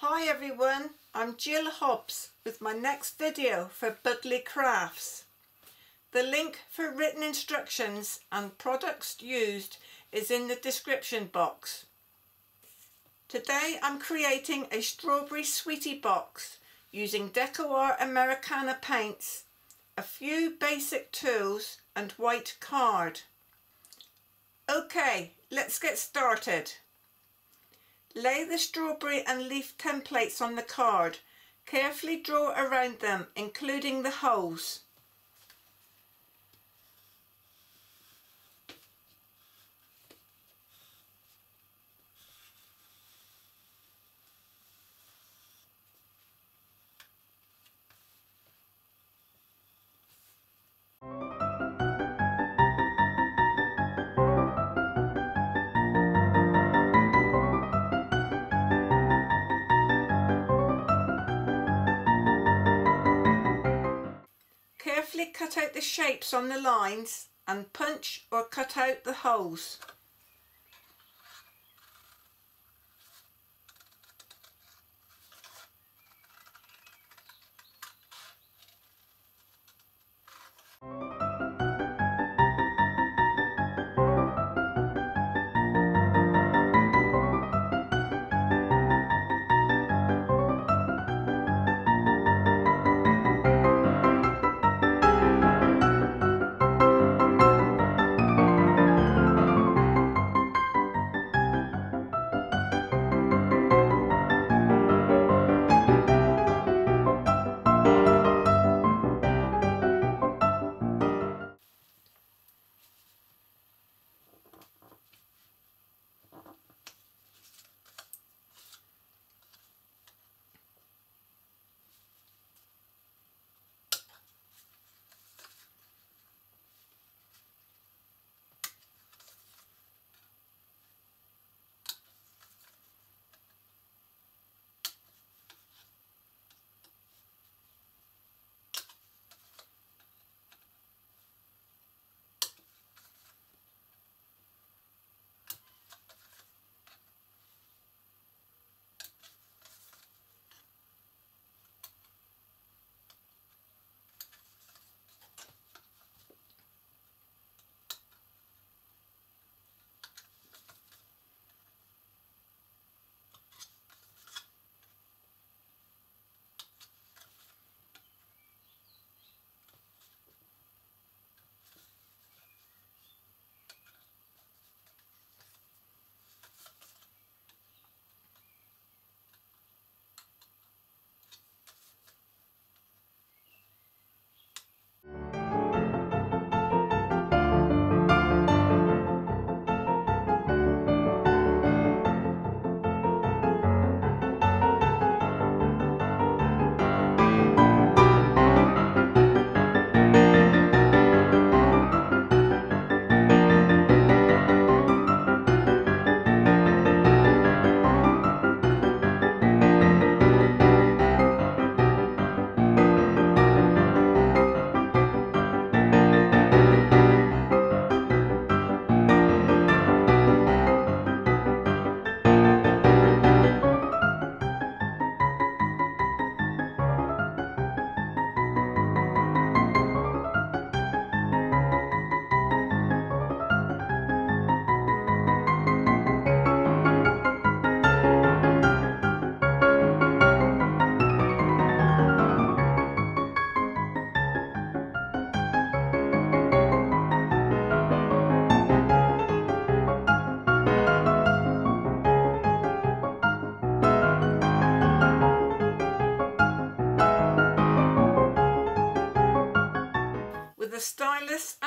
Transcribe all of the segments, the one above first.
Hi everyone, I'm Gill Hobbs with my next video for Buddly Crafts. The link for written instructions and products used is in the description box. Today I'm creating a strawberry sweetie box using DecoArt Americana paints, a few basic tools and white card. Okay, let's get started. Lay the strawberry and leaf templates on the card. Carefully draw around them, including the holes. Carefully cut out the shapes on the lines and punch or cut out the holes.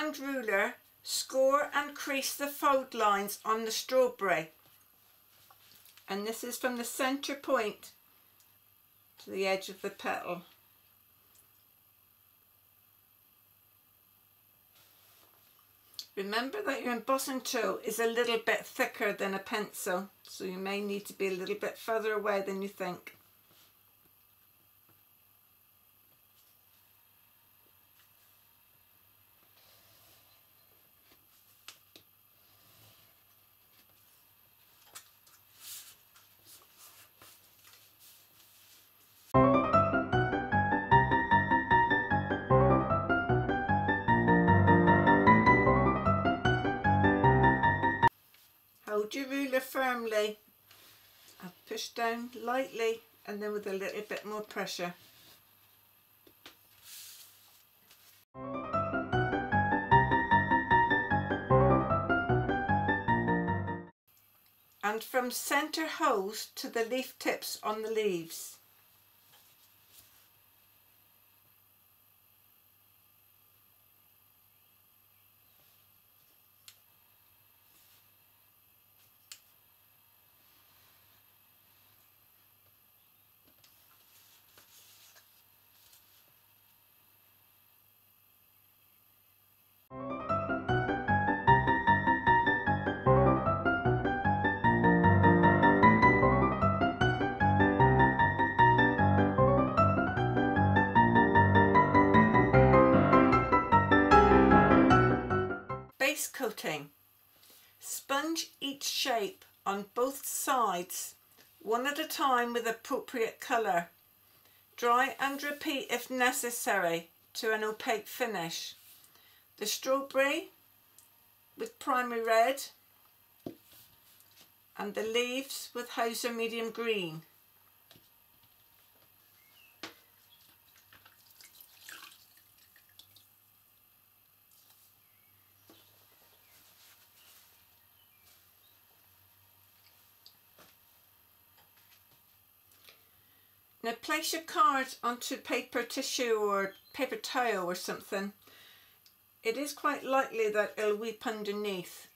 And ruler, score and crease the fold lines on the strawberry. And this is from the centre point to the edge of the petal. Remember that your embossing tool is a little bit thicker than a pencil, so you may need to be a little bit further away than you think. And push down lightly and then with a little bit more pressure. And from centre holes to the leaf tips on the leaves. Coating. Sponge each shape on both sides, one at a time with appropriate colour. Dry and repeat if necessary to an opaque finish. The strawberry with primary red and the leaves with Hauser medium green. Now place your card onto paper tissue or paper towel or something. It is quite likely that it'll weep underneath.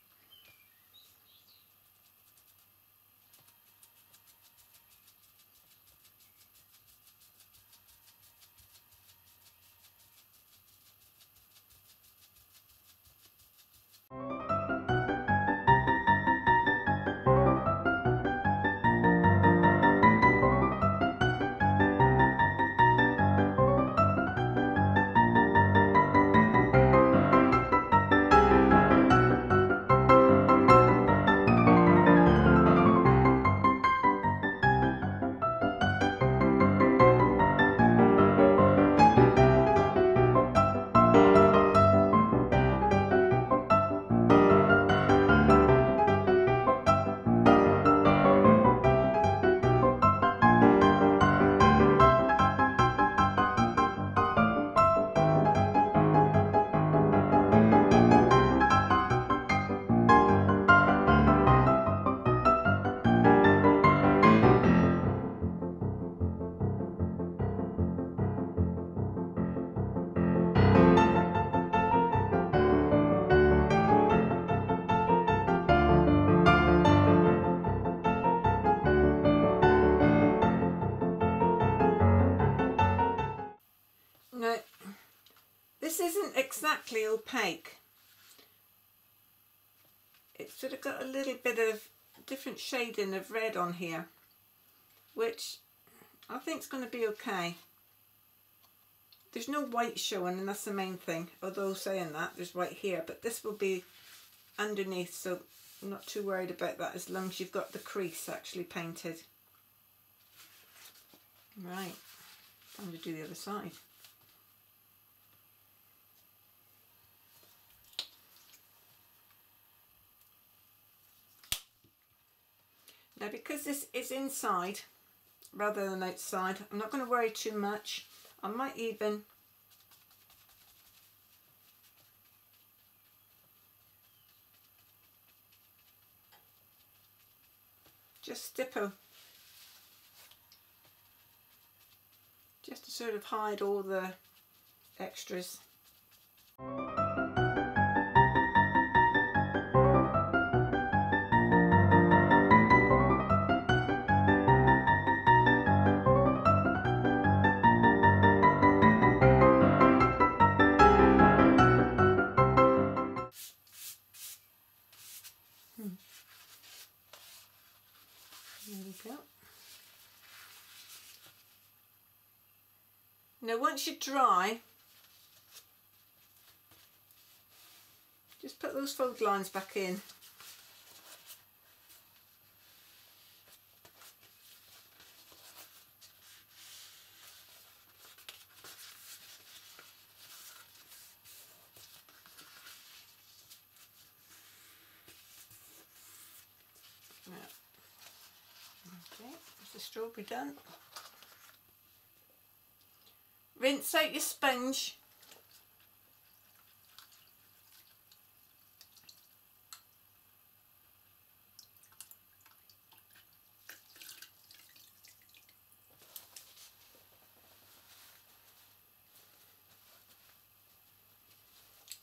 Exactly opaque. It's sort of got a little bit of different shading of red on here, which I think is going to be okay. There's no white showing and that's the main thing, although saying that there's white here, but this will be underneath so I'm not too worried about that as long as you've got the crease actually painted. Right, time to do the other side. Now because this is inside rather than outside, I'm not going to worry too much. I might even just dip stipple just to sort of hide all the extras. Once you're dry, just put those fold lines back in. Okay, is the strawberry done? Rinse out your sponge.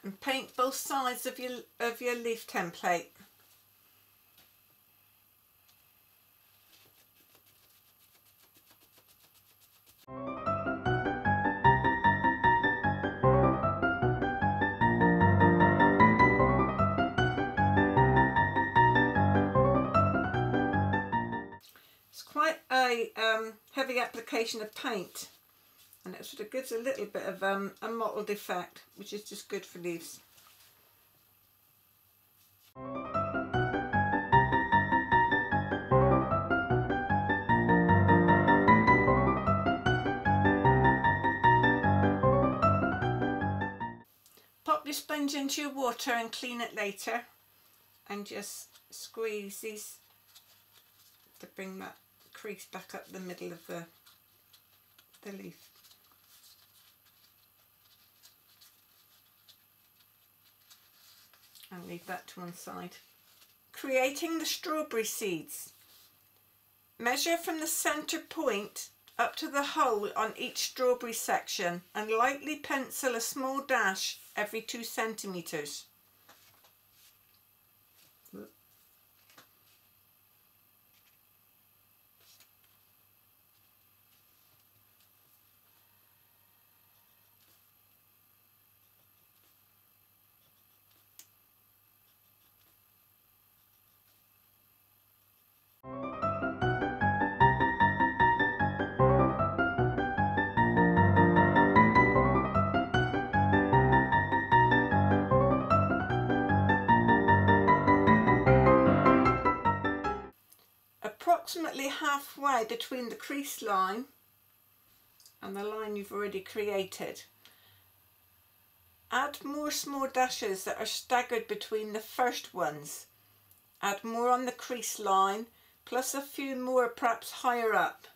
and paint both sides of your of your leaf template. Um, heavy application of paint and it sort of gives a little bit of um, a mottled effect which is just good for leaves. Pop your sponge into your water and clean it later and just squeeze these to bring that crease back up the middle of the, the leaf. and leave that to one side. Creating the strawberry seeds. Measure from the centre point up to the hole on each strawberry section and lightly pencil a small dash every two centimetres. Halfway between the crease line and the line you've already created. Add more small dashes that are staggered between the first ones. Add more on the crease line plus a few more perhaps higher up.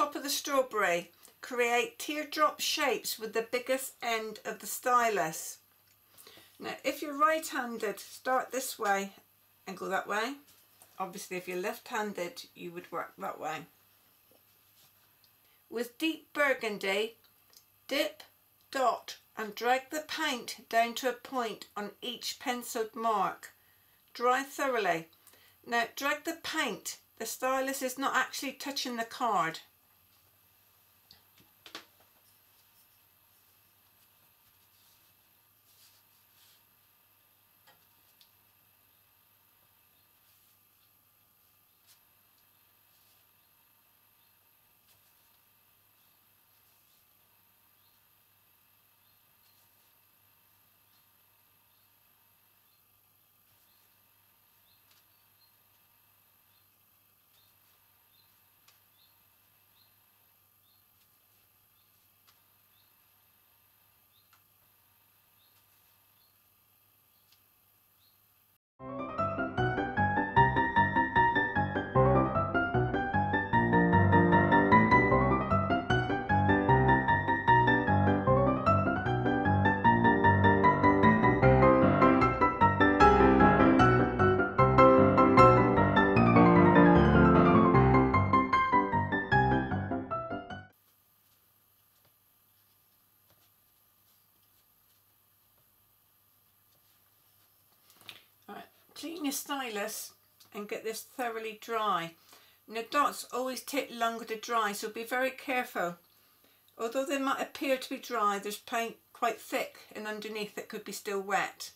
Top of the strawberry, create teardrop shapes with the biggest end of the stylus. Now if you're right-handed, start this way and go that way. Obviously if you're left-handed, you would work that way. With deep burgundy, dip, dot and drag the paint down to a point on each penciled mark. Dry thoroughly. Now drag the paint the stylus is not actually touching the card. Stylus and get this thoroughly dry. The dots always take longer to dry so be very careful. Although they might appear to be dry there's paint quite thick and underneath it could be still wet.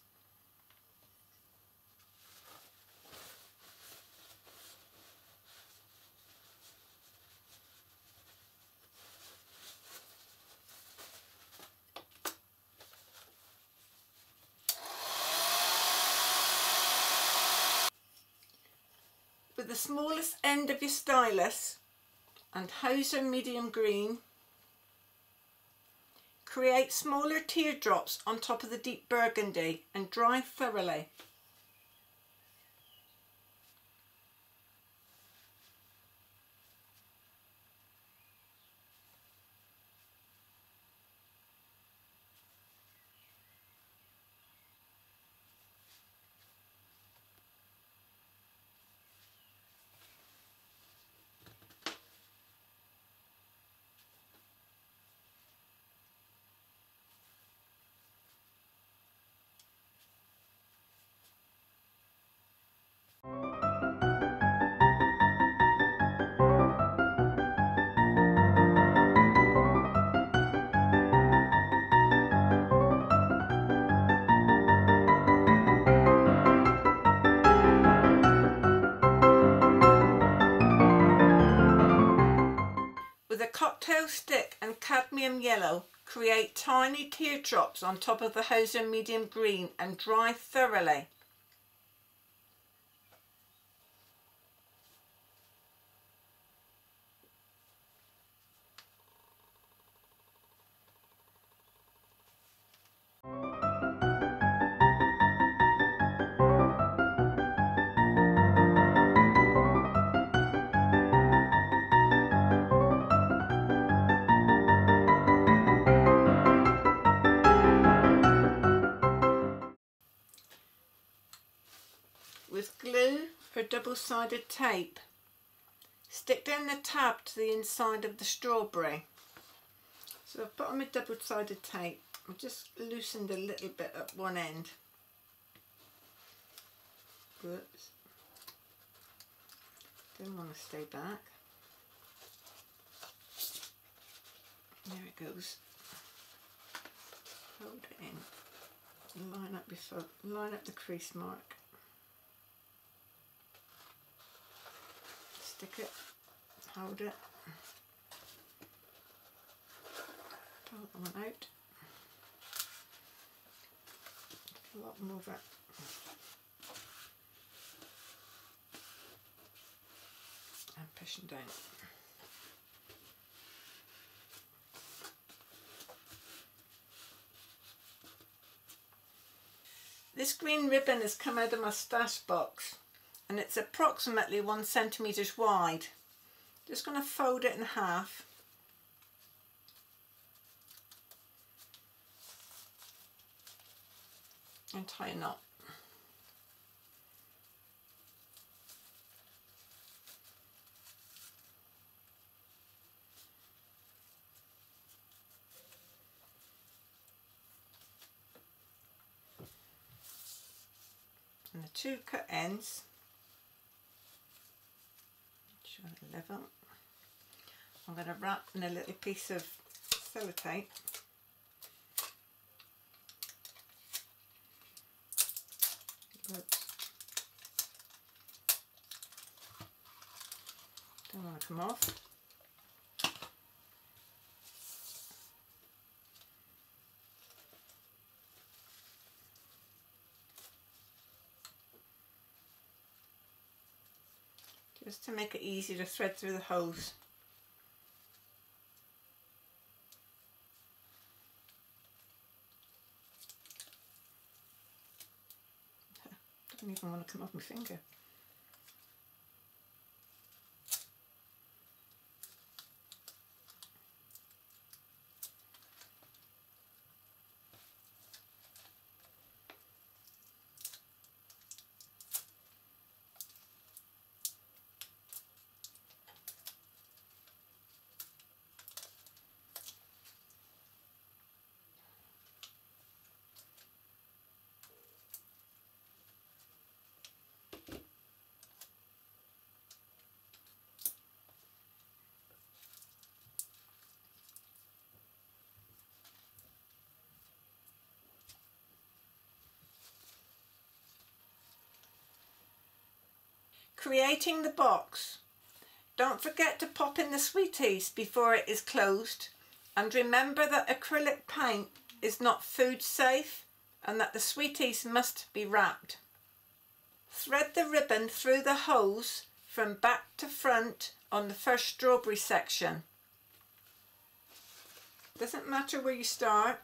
With the smallest end of your stylus and Hauser medium green create smaller teardrops on top of the deep burgundy and dry thoroughly. Cocktail stick and cadmium yellow, create tiny teardrops on top of the Hauser medium green and dry thoroughly. Double-sided tape. Stick down the tab to the inside of the strawberry. So I've put on my double-sided tape. I've just loosened a little bit at one end. Whoops. Didn't want to stay back. There it goes. Hold it in. Line up before line up the crease mark. Stick it, hold it, pull that one out, flop them over. And push them down. This green ribbon has come out of my stash box and it's approximately one centimetres wide. Just going to fold it in half. And tie a knot. And the two cut ends level. I'm going to wrap in a little piece of sellotape. Don't want to come off. To make it easy to thread through the holes. Doesn't even want to come off my finger. Creating the box. Don't forget to pop in the sweeties before it is closed and remember that acrylic paint is not food safe and that the sweeties must be wrapped. Thread the ribbon through the holes from back to front on the first strawberry section. Doesn't matter where you start.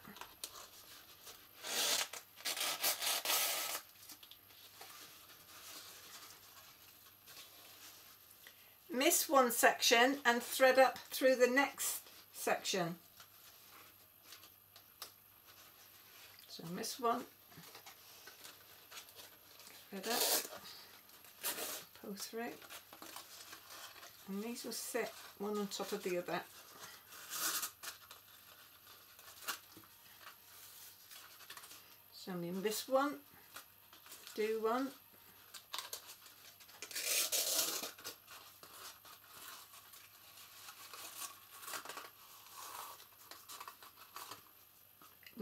Miss one section and thread up through the next section. So miss one, thread up, pull through, and these will sit one on top of the other. So we miss one, do one,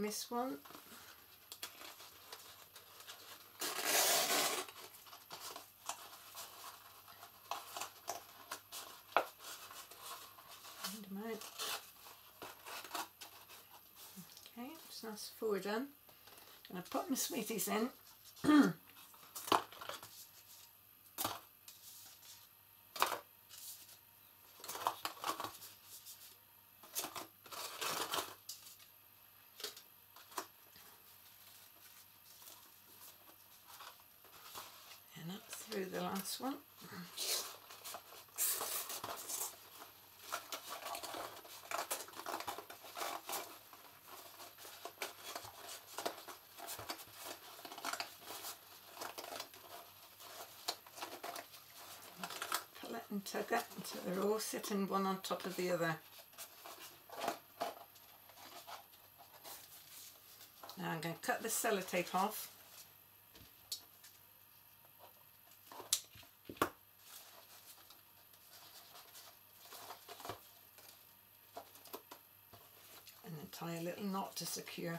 miss one. Okay, so that's four done. I'm going to put my sweeties in. and up through the last one. Tug they're all sitting one on top of the other. Now I'm going to cut the sellotape off. And then tie a little knot to secure.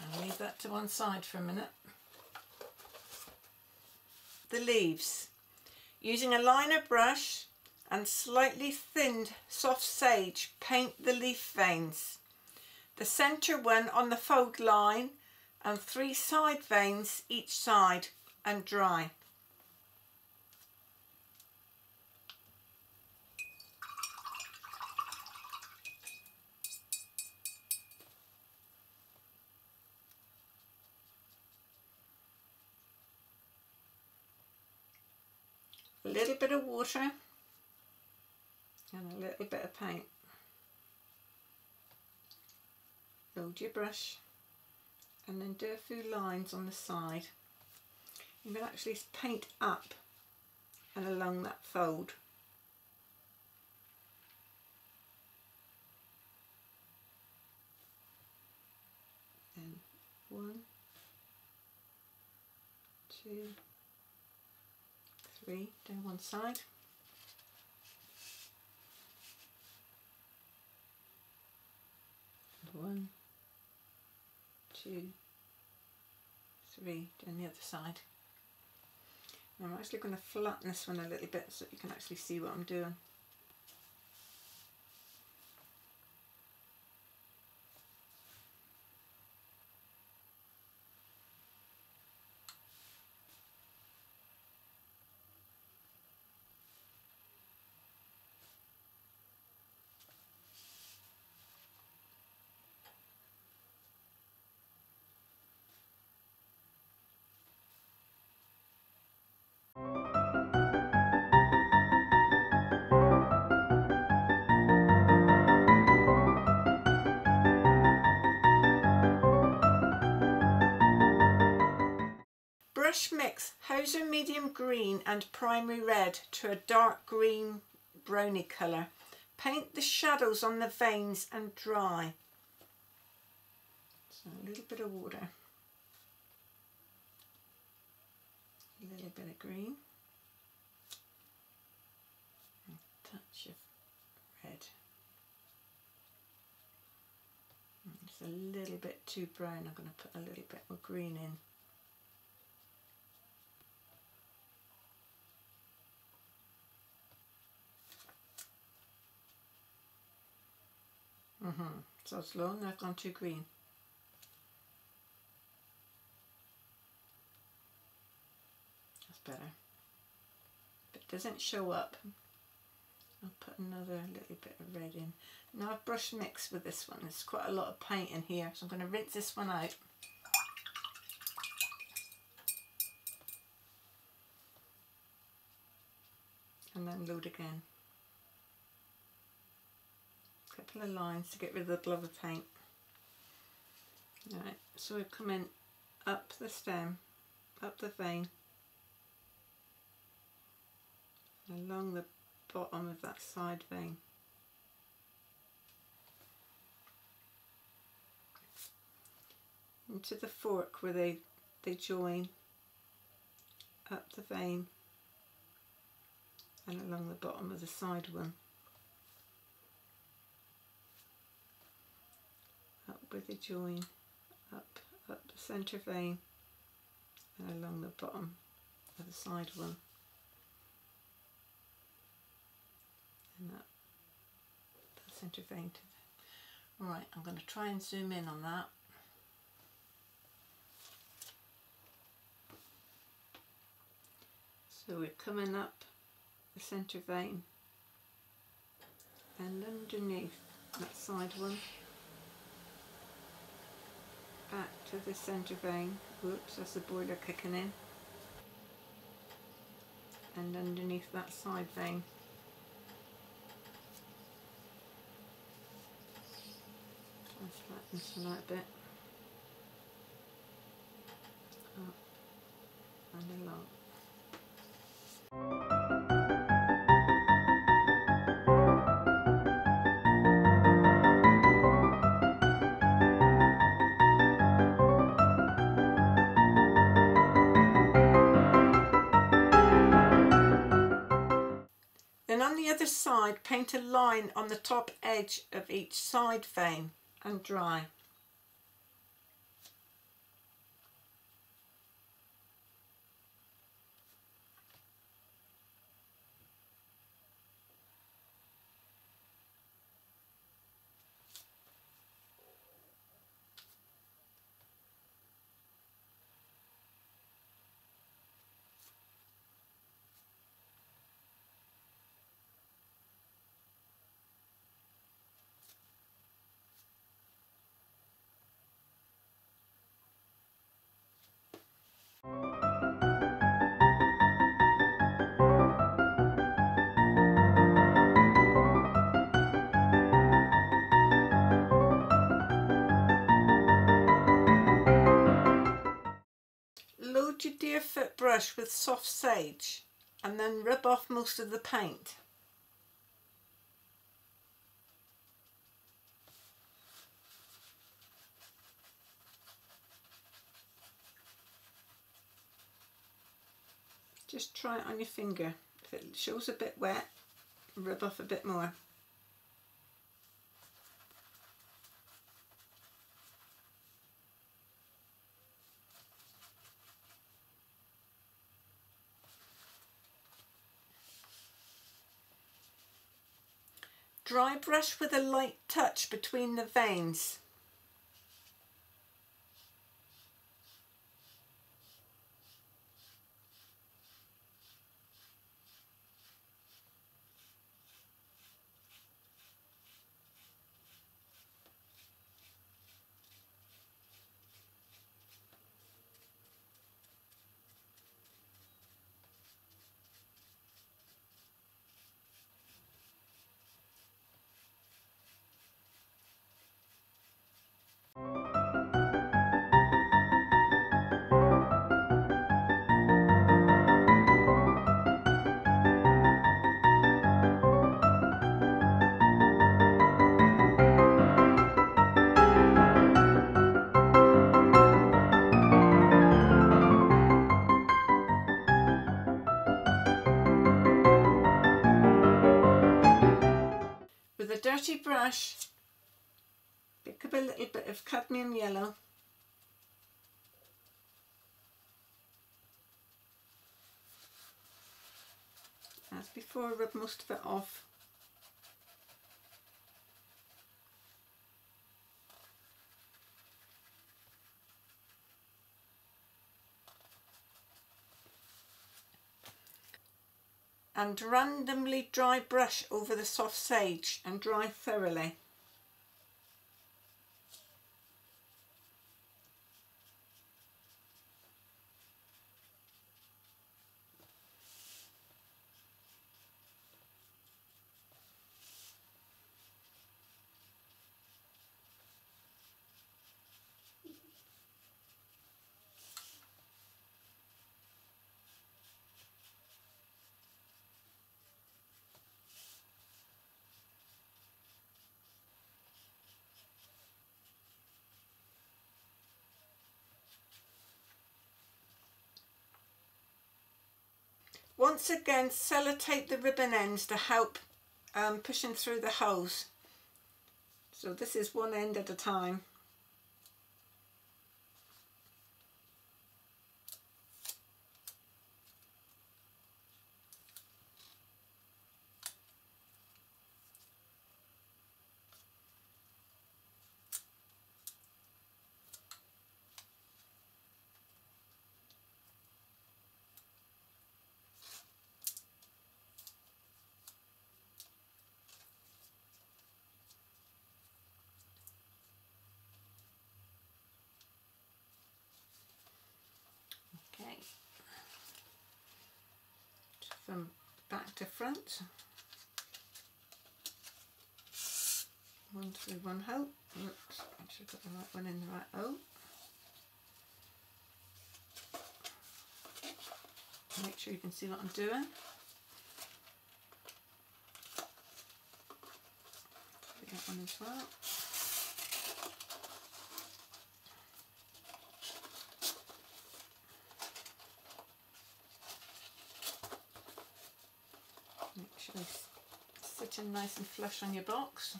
And leave that to one side for a minute the leaves. Using a liner brush and slightly thinned soft sage, paint the leaf veins. The centre one on the fold line and three side veins each side and dry. a little bit of water and a little bit of paint. Your brush and then do a few lines on the side. You can actually paint up and along that fold. Then one, two, three down one side. One, two, three down the other side. I'm actually going to flatten this one a little bit so you can actually see what I'm doing. Brush mix Hauser medium green and primary red to a dark green browny colour. Paint the shadows on the veins and dry. So a little bit of water. A little bit of green. A touch of red. It's a little bit too brown. I'm going to put a little bit more green in. Mm-hmm. So it's and I've gone too green. That's better. If it doesn't show up, I'll put another little bit of red in. Now I've brush mix with this one. There's quite a lot of paint in here, so I'm going to rinse this one out. And then load again. Couple of lines to get rid of the glove of paint. Right, so we're coming up the stem, up the vein, along the bottom of that side vein. into the fork where they, they join up the vein and along the bottom of the side one. Where they join, up, up the centre vein and along the bottom of the side one. And that, that centre vein to the, right, I'm going to try and zoom in on that. So we're coming up the centre vein and underneath that side one back to the centre vein, whoops that's the boiler kicking in and underneath that side vein. Flatten this a little bit. Up and along on the other side, paint a line on the top edge of each side vein and dry. Deerfoot brush with soft sage and then rub off most of the paint. Just try it on your finger. If it shows a bit wet, rub off a bit more. Dry brush with a light touch between the veins. Dirty brush, pick up a little bit of cadmium yellow. As before rub most of it off and randomly dry brush over the soft sage and dry thoroughly. Once again sellotape the ribbon ends to help um, pushing through the holes. So this is one end at a time. From back to front. One through one hole. Oops, I should put the right one in the right hole. Make sure you can see what I'm doing. that one as well. Sitting nice and flush on your box.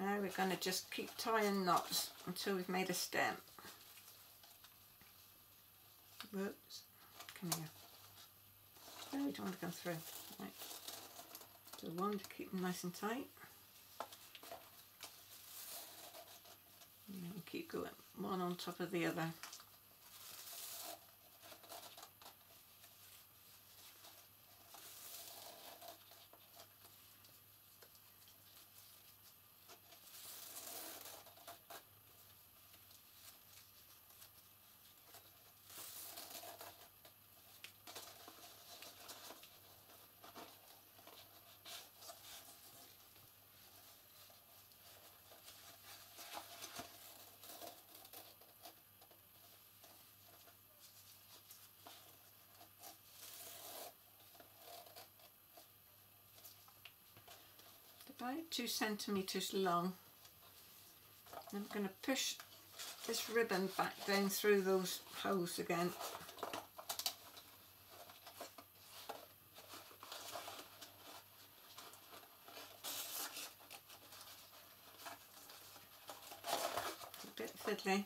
Now we're going to just keep tying knots until we've made a stem. Whoops, come here. No, don't want to come through. Right. So one to keep them nice and tight. And keep going, one on top of the other. Two centimetres long. I'm going to push this ribbon back down through those holes again. a bit fiddly.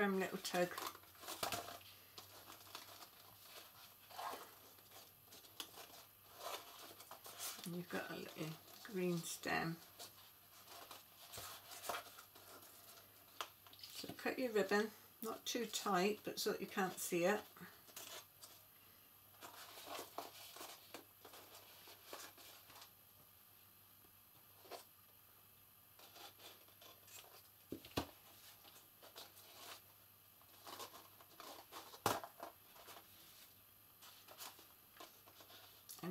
Firm little tug. And you've got a little green stem. So cut your ribbon, not too tight, but so that you can't see it.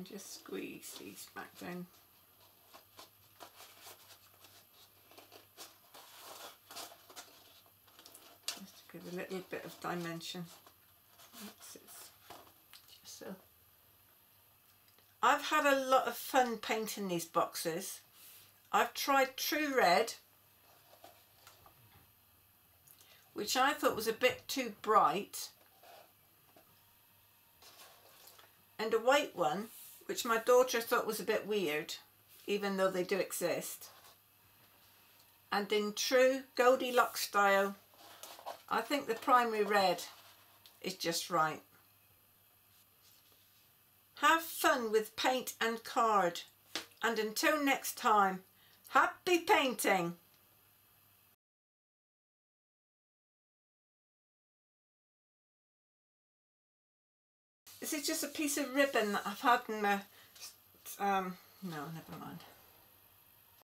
And just squeeze these back down. Just to give a little bit of dimension. I've had a lot of fun painting these boxes. I've tried True Red, which I thought was a bit too bright and a white one which my daughter thought was a bit weird even though they do exist and in true Goldilocks style I think the primary red is just right. Have fun with paint and card and until next time happy painting! This is just a piece of ribbon that I've had in my, um, no, never mind.